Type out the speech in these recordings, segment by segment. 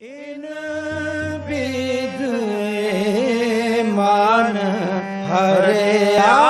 In with मान हरे आ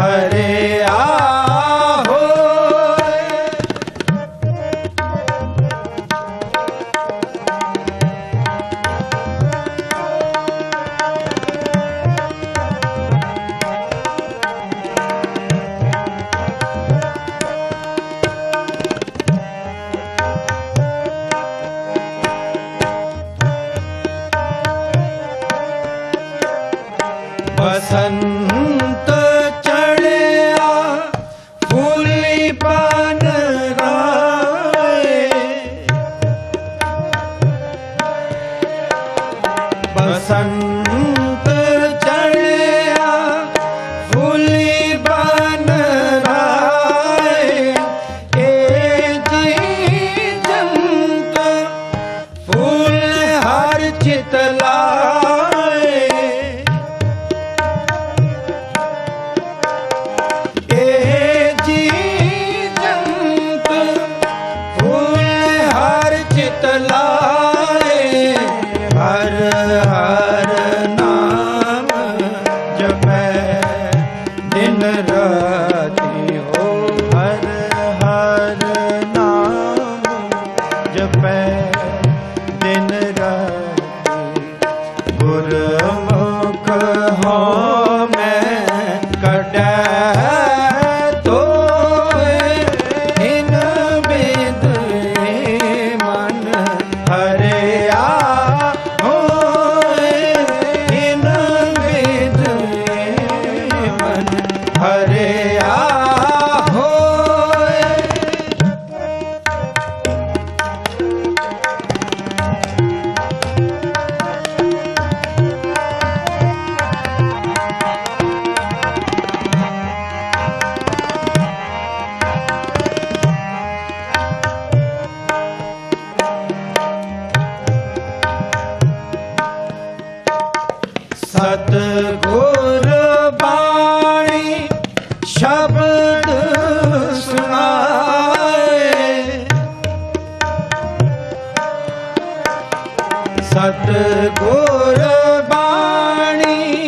हरे ਸਤਗੁਰ ਬਾਣੀ ਸ਼ਬਦ ਸੁਣਾਏ। ਸਤਗੁਰ ਬਾਣੀ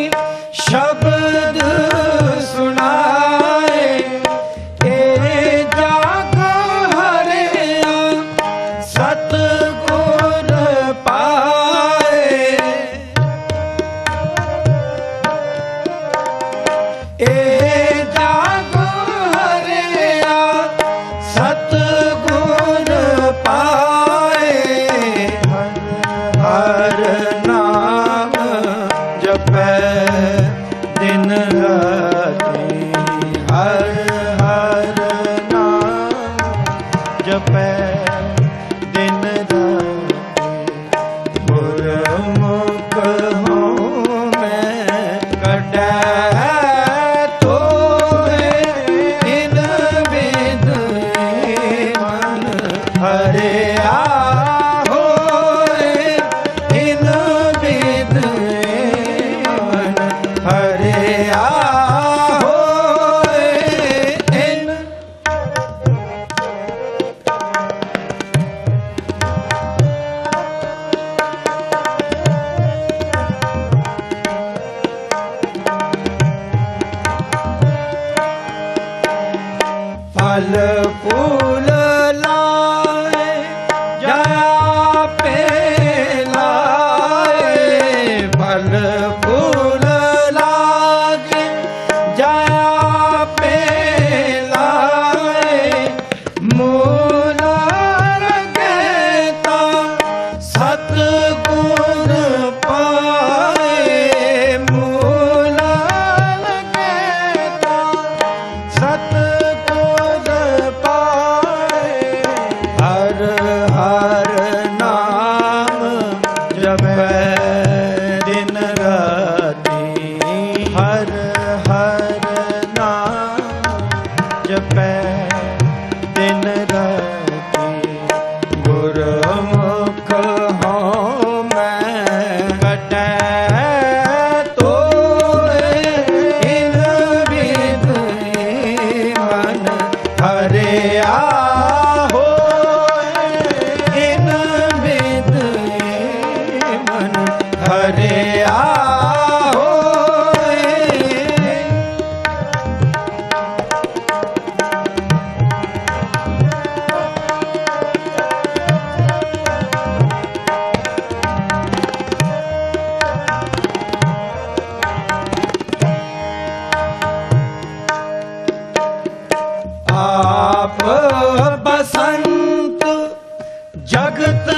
ਜਪੈ माल फूल Japan.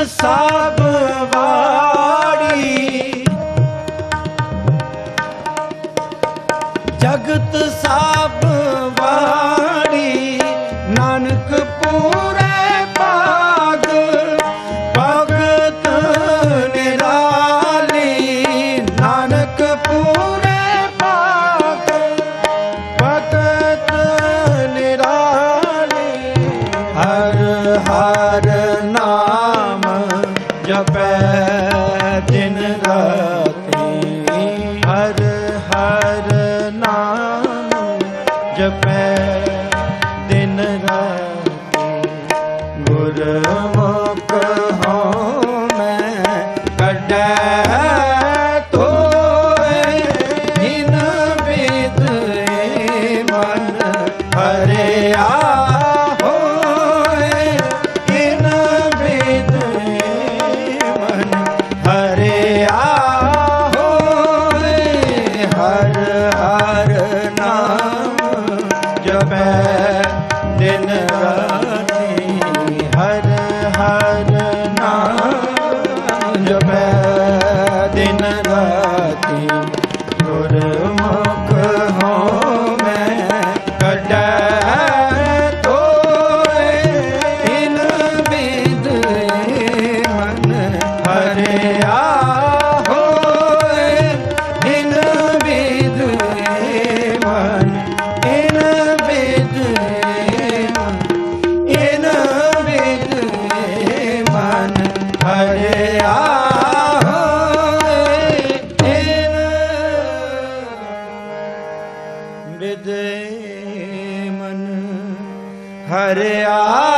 सब ਜਪੈ ਦਿਨ ਰਾਤੀ। हरे आ